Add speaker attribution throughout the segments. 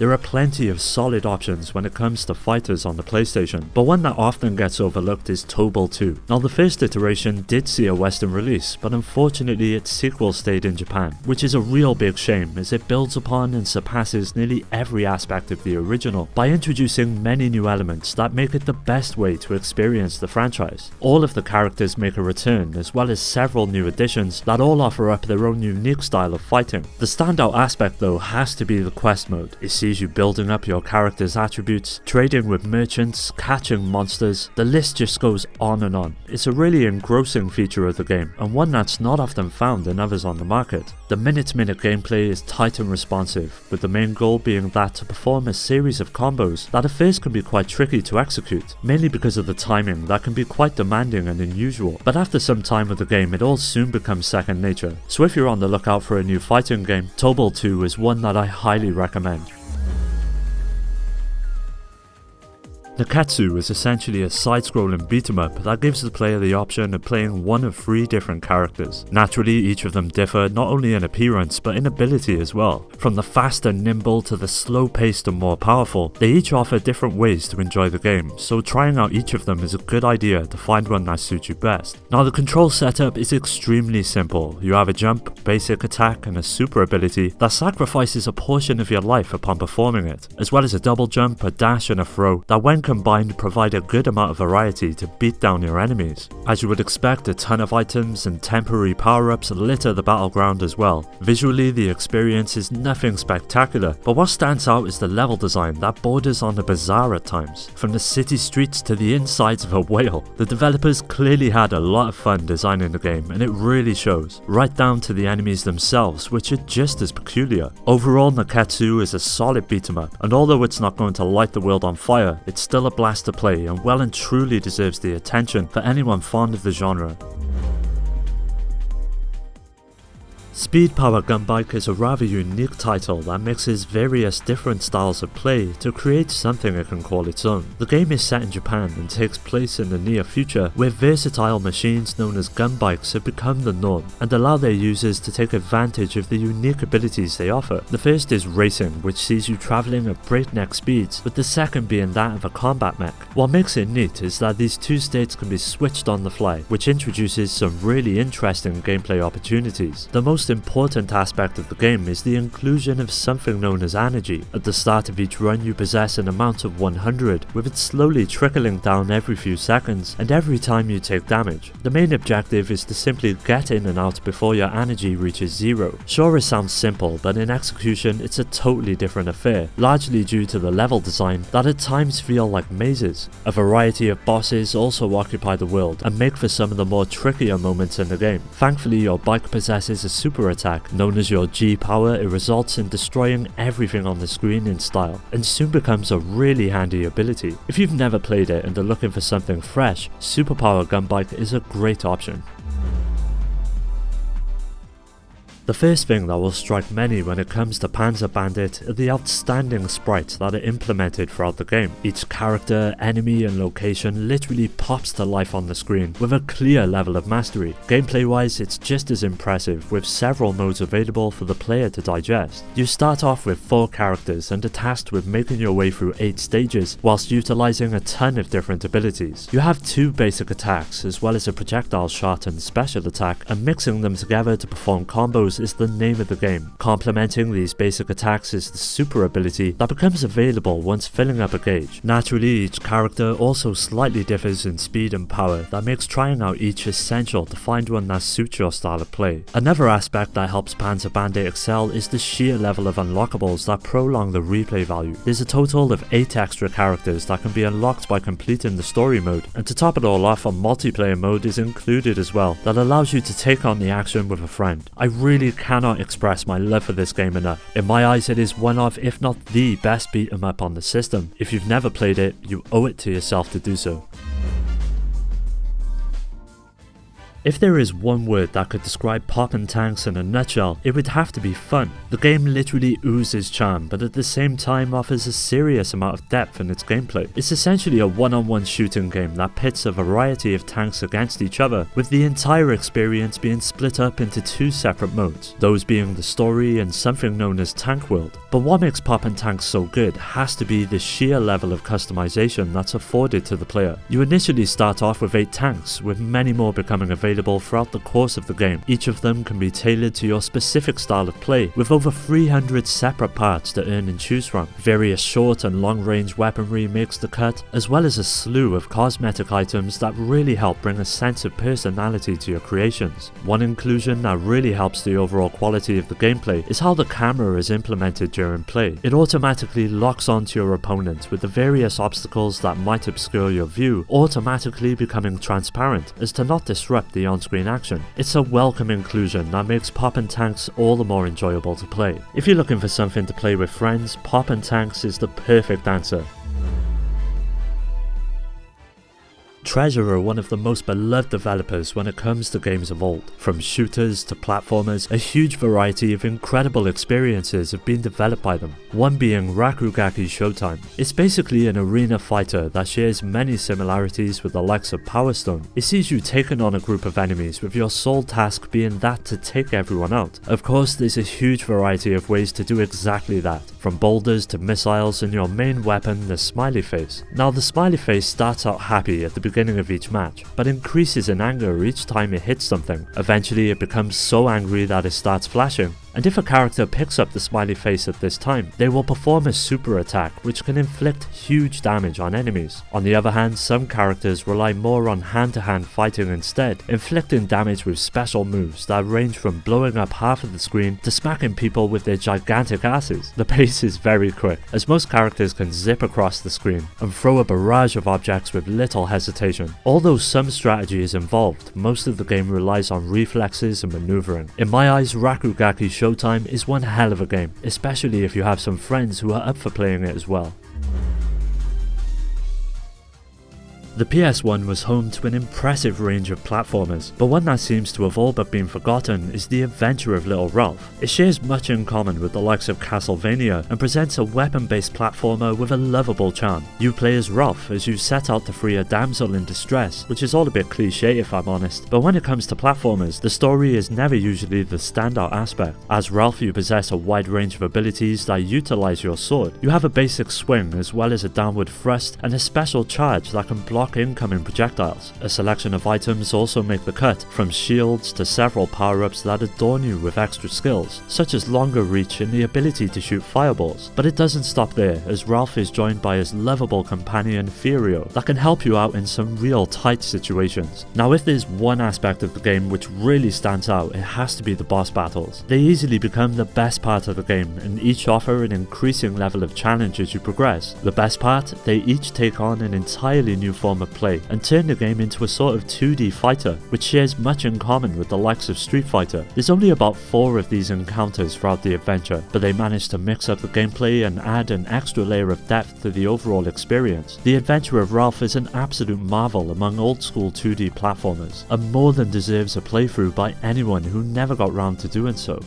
Speaker 1: There are plenty of solid options when it comes to fighters on the PlayStation, but one that often gets overlooked is Tobal 2. Now the first iteration did see a western release, but unfortunately its sequel stayed in Japan, which is a real big shame as it builds upon and surpasses nearly every aspect of the original by introducing many new elements that make it the best way to experience the franchise. All of the characters make a return as well as several new additions that all offer up their own unique style of fighting. The standout aspect though has to be the quest mode. It you building up your character's attributes, trading with merchants, catching monsters, the list just goes on and on. It's a really engrossing feature of the game and one that's not often found in others on the market. The minute to minute gameplay is tight and responsive, with the main goal being that to perform a series of combos that at first can be quite tricky to execute, mainly because of the timing that can be quite demanding and unusual, but after some time with the game it all soon becomes second nature, so if you're on the lookout for a new fighting game, Tobal 2 is one that I highly recommend. Nekketsu is essentially a side-scrolling beat-em-up that gives the player the option of playing one of three different characters. Naturally, each of them differ not only in appearance but in ability as well. From the fast and nimble to the slow-paced and more powerful, they each offer different ways to enjoy the game, so trying out each of them is a good idea to find one that suits you best. Now the control setup is extremely simple. You have a jump, basic attack and a super ability that sacrifices a portion of your life upon performing it, as well as a double jump, a dash and a throw that when combined provide a good amount of variety to beat down your enemies. As you would expect, a ton of items and temporary power-ups litter the battleground as well. Visually, the experience is nothing spectacular, but what stands out is the level design that borders on the bizarre at times. From the city streets to the insides of a whale, the developers clearly had a lot of fun designing the game and it really shows, right down to the enemies themselves which are just as peculiar. Overall, Nekketsu is a solid beat 'em up, and although it's not going to light the world on fire, it's still a blast to play and well and truly deserves the attention for anyone fond of the genre. Speed Power Gunbike is a rather unique title that mixes various different styles of play to create something it can call its own. The game is set in Japan and takes place in the near future where versatile machines known as gunbikes have become the norm and allow their users to take advantage of the unique abilities they offer. The first is racing which sees you travelling at breakneck speeds with the second being that of a combat mech. What makes it neat is that these two states can be switched on the fly which introduces some really interesting gameplay opportunities. The most important aspect of the game is the inclusion of something known as energy. At the start of each run you possess an amount of 100, with it slowly trickling down every few seconds and every time you take damage. The main objective is to simply get in and out before your energy reaches zero. Sure it sounds simple, but in execution it's a totally different affair, largely due to the level design that at times feel like mazes. A variety of bosses also occupy the world and make for some of the more trickier moments in the game. Thankfully your bike possesses a super super attack. Known as your G power, it results in destroying everything on the screen in style, and soon becomes a really handy ability. If you've never played it and are looking for something fresh, Speed Power Gunbike is a great option. The first thing that will strike many when it comes to Panzer Bandit are the outstanding sprites that are implemented throughout the game. Each character, enemy and location literally pops to life on the screen with a clear level of mastery. Gameplay wise it's just as impressive with several modes available for the player to digest. You start off with 4 characters and are tasked with making your way through 8 stages whilst utilising a ton of different abilities. You have 2 basic attacks as well as a projectile shot and special attack and mixing them together to perform combos is the name of the game. Complementing these basic attacks is the super ability that becomes available once filling up a gauge. Naturally, each character also slightly differs in speed and power that makes trying out each essential to find one that suits your style of play. Another aspect that helps Panzer Bandit excel is the sheer level of unlockables that prolong the replay value. There's a total of 8 extra characters that can be unlocked by completing the story mode, and to top it all off, a multiplayer mode is included as well that allows you to take on the action with a friend. I really cannot express my love for this game enough. In my eyes it is one of, if not the best beat 'em up on the system. If you've never played it, you owe it to yourself to do so. If there is one word that could describe Poppin' Tanks in a nutshell, it would have to be fun. The game literally oozes charm, but at the same time offers a serious amount of depth in its gameplay. It's essentially a one-on-one -on -one shooting game that pits a variety of tanks against each other, with the entire experience being split up into two separate modes, those being the story and something known as Tank World. But what makes Poppin' Tanks so good has to be the sheer level of customization that's afforded to the player. You initially start off with 8 tanks, with many more becoming available throughout the course of the game. Each of them can be tailored to your specific style of play, with over 300 separate parts to earn and choose from. Various short and long range weaponry makes the cut, as well as a slew of cosmetic items that really help bring a sense of personality to your creations. One inclusion that really helps the overall quality of the gameplay is how the camera is implemented during play. It automatically locks onto your opponent with the various obstacles that might obscure your view, automatically becoming transparent as to not disrupt the the on-screen action. It's a welcome inclusion that makes Poppin' Tanks all the more enjoyable to play. If you're looking for something to play with friends, Poppin' Tanks is the perfect answer. Treasure are one of the most beloved developers when it comes to games of old. From shooters to platformers, a huge variety of incredible experiences have been developed by them, one being Rakugaki Showtime. It's basically an arena fighter that shares many similarities with the likes of Power Stone. It sees you taking on a group of enemies with your sole task being that to take everyone out. Of course there's a huge variety of ways to do exactly that, from boulders to missiles and your main weapon the smiley face. Now the smiley face starts out happy at the beginning of each match, but increases in anger each time it hits something. Eventually it becomes so angry that it starts flashing, and if a character picks up the smiley face at this time, they will perform a super attack which can inflict huge damage on enemies. On the other hand, some characters rely more on hand-to-hand -hand fighting instead, inflicting damage with special moves that range from blowing up half of the screen to smacking people with their gigantic asses. The pace is very quick, as most characters can zip across the screen and throw a barrage of objects with little hesitation. Although some strategy is involved, most of the game relies on reflexes and maneuvering. In my eyes, Rakugaki Showtime is one hell of a game, especially if you have some friends who are up for playing it as well. The PS1 was home to an impressive range of platformers, but one that seems to have all but been forgotten is the adventure of Little Ralph. It shares much in common with the likes of Castlevania and presents a weapon-based platformer with a lovable charm. You play as Ralph as you set out to free a damsel in distress, which is all a bit cliche if I'm honest, but when it comes to platformers, the story is never usually the standout aspect. As Ralph you possess a wide range of abilities that utilize your sword. You have a basic swing as well as a downward thrust and a special charge that can block block incoming projectiles. A selection of items also make the cut, from shields to several power-ups that adorn you with extra skills, such as longer reach and the ability to shoot fireballs. But it doesn't stop there, as Ralph is joined by his lovable companion Firio that can help you out in some real tight situations. Now if there's one aspect of the game which really stands out, it has to be the boss battles. They easily become the best part of the game and each offer an increasing level of challenge as you progress. The best part, they each take on an entirely new form form of play and turn the game into a sort of 2D fighter, which shares much in common with the likes of Street Fighter. There's only about 4 of these encounters throughout the adventure, but they manage to mix up the gameplay and add an extra layer of depth to the overall experience. The adventure of Ralph is an absolute marvel among old school 2D platformers, and more than deserves a playthrough by anyone who never got round to doing so.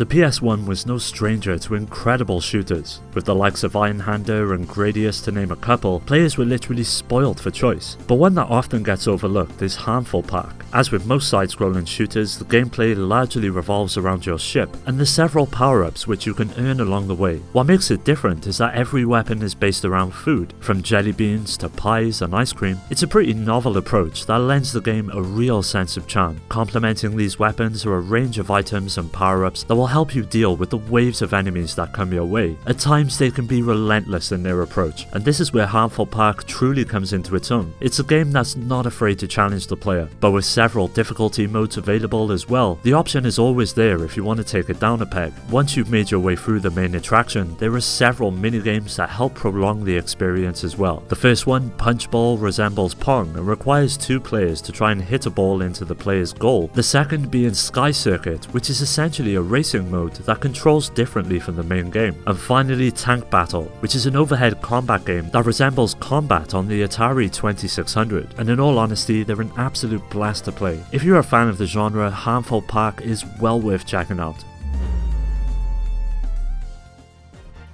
Speaker 1: The PS1 was no stranger to incredible shooters. With the likes of Einhänder and Gradius to name a couple, players were literally spoiled for choice. But one that often gets overlooked is Harmful Park. As with most side-scrolling shooters, the gameplay largely revolves around your ship, and the several power-ups which you can earn along the way. What makes it different is that every weapon is based around food, from jelly beans to pies and ice cream. It's a pretty novel approach that lends the game a real sense of charm. Complementing these weapons are a range of items and power-ups that will help you deal with the waves of enemies that come your way. At times they can be relentless in their approach, and this is where Harmful Park truly comes into its own. It's a game that's not afraid to challenge the player, but with several difficulty modes available as well, the option is always there if you want to take it down a peg. Once you've made your way through the main attraction, there are several minigames that help prolong the experience as well. The first one, Punch Ball, resembles Pong and requires two players to try and hit a ball into the player's goal. The second being Sky Circuit, which is essentially a racing mode that controls differently from the main game. And finally Tank Battle, which is an overhead combat game that resembles combat on the Atari 2600, and in all honesty they're an absolute blast to play. If you're a fan of the genre, Harmful Park is well worth checking out.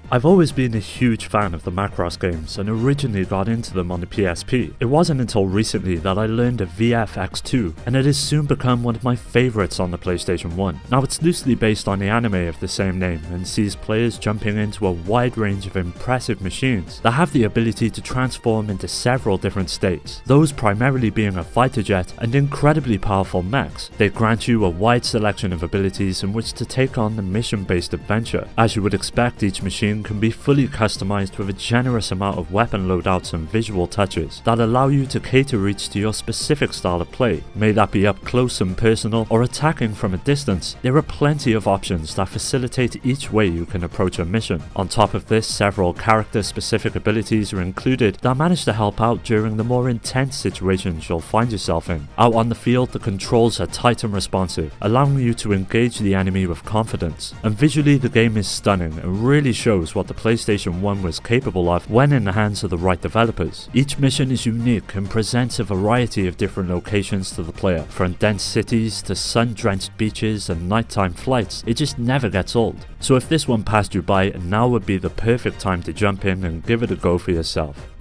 Speaker 1: I've always been a huge fan of the Macross games and originally got into them on the PSP. It wasn't until recently that I learned of VF-X2 and it has soon become one of my favourites on the PlayStation 1. Now it's loosely based on the anime of the same name and sees players jumping into a wide range of impressive machines that have the ability to transform into several different states, those primarily being a fighter jet and incredibly powerful mechs. They grant you a wide selection of abilities in which to take on the mission based adventure. As you would expect each machine can be fully customized with a generous amount of weapon loadouts and visual touches that allow you to cater each to your specific style of play. May that be up close and personal or attacking from a distance, there are plenty of options that facilitate each way you can approach a mission. On top of this, several character specific abilities are included that manage to help out during the more intense situations you'll find yourself in. Out on the field, the controls are tight and responsive, allowing you to engage the enemy with confidence. And visually, the game is stunning and really shows shows what the PlayStation 1 was capable of when in the hands of the right developers. Each mission is unique and presents a variety of different locations to the player, from dense cities to sun-drenched beaches and nighttime flights, it just never gets old. So if this one passed you by, now would be the perfect time to jump in and give it a go for yourself.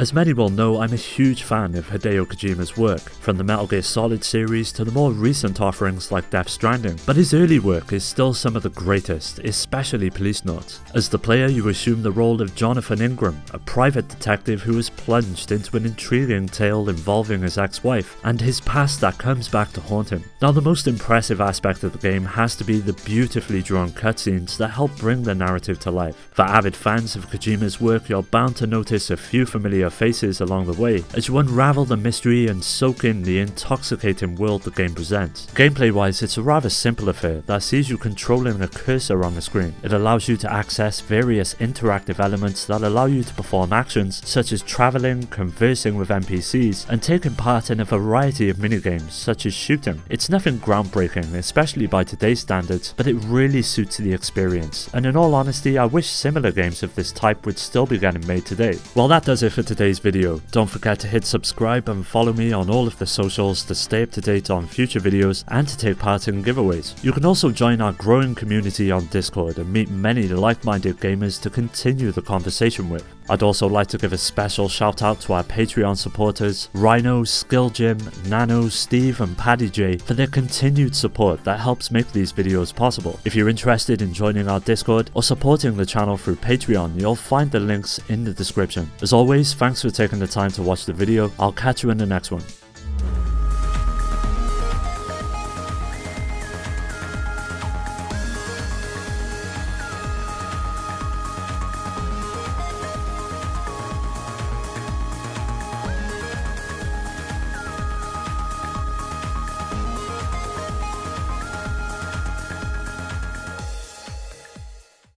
Speaker 1: As many will know, I'm a huge fan of Hideo Kojima's work, from the Metal Gear Solid series to the more recent offerings like Death Stranding, but his early work is still some of the greatest, especially Policenauts. As the player, you assume the role of Jonathan Ingram, a private detective who is plunged into an intriguing tale involving his ex-wife, and his past that comes back to haunt him. Now the most impressive aspect of the game has to be the beautifully drawn cutscenes that help bring the narrative to life. For avid fans of Kojima's work, you're bound to notice a few familiar faces along the way as you unravel the mystery and soak in the intoxicating world the game presents. Gameplay wise, it's a rather simple affair that sees you controlling a cursor on the screen. It allows you to access various interactive elements that allow you to perform actions such as traveling, conversing with NPCs, and taking part in a variety of minigames such as shooting. It's nothing groundbreaking, especially by today's standards, but it really suits the experience. And in all honesty, I wish similar games of this type would still be getting made today. Well that does it for today today's video. Don't forget to hit subscribe and follow me on all of the socials to stay up to date on future videos and to take part in giveaways. You can also join our growing community on Discord and meet many like-minded gamers to continue the conversation with. I'd also like to give a special shout out to our Patreon supporters, Rhino, Skill Jim, Nano, Steve and Paddy J for their continued support that helps make these videos possible. If you're interested in joining our Discord or supporting the channel through Patreon, you'll find the links in the description. As always, thanks for taking the time to watch the video, I'll catch you in the next one.